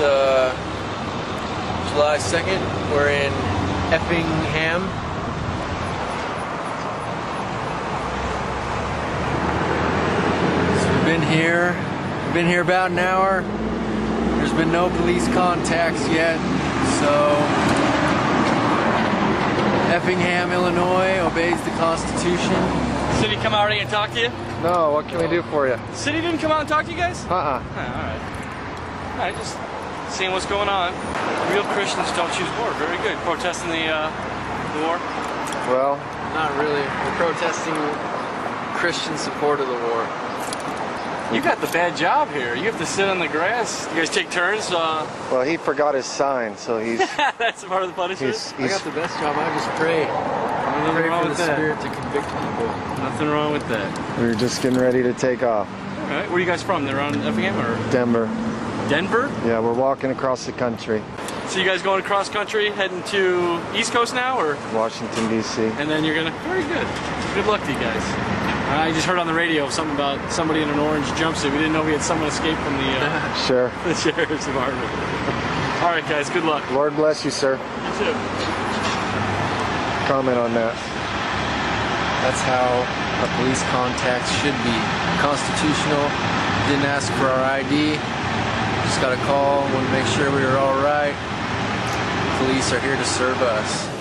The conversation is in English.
uh, July 2nd. We're in Effingham. So we've been here. We've been here about an hour. There's been no police contacts yet. So Effingham, Illinois obeys the Constitution. City come out already and talk to you? No, what can we do for you? City didn't come out and talk to you guys? Uh-uh. Huh, all right. All right, just seeing what's going on. Real Christians don't choose war. Very good. Protesting the, uh, the war. Well, Not really. We're protesting Christian support of the war. You got the bad job here. You have to sit on the grass. You guys take turns. Uh, well, he forgot his sign, so he's that's part of the punishment. he's, I got the best job. I just pray. Nothing Pray wrong for the with that. Spirit to convict people. Nothing wrong with that. We are just getting ready to take off. All right. Where are you guys from? They're on Effingham or Denver. Denver? Yeah, we're walking across the country. So you guys going across country, heading to East Coast now, or Washington D.C. and then you're gonna. Very good. Good luck to you guys. I just heard on the radio something about somebody in an orange jumpsuit. We didn't know we had someone escaped from the, uh, Sure. the sheriff's department. All right, guys. Good luck. Lord bless you, sir. You too. Comment on that. That's how a police contact should be. Constitutional. Didn't ask for our ID. Just got a call. Want to make sure we were all right. Police are here to serve us.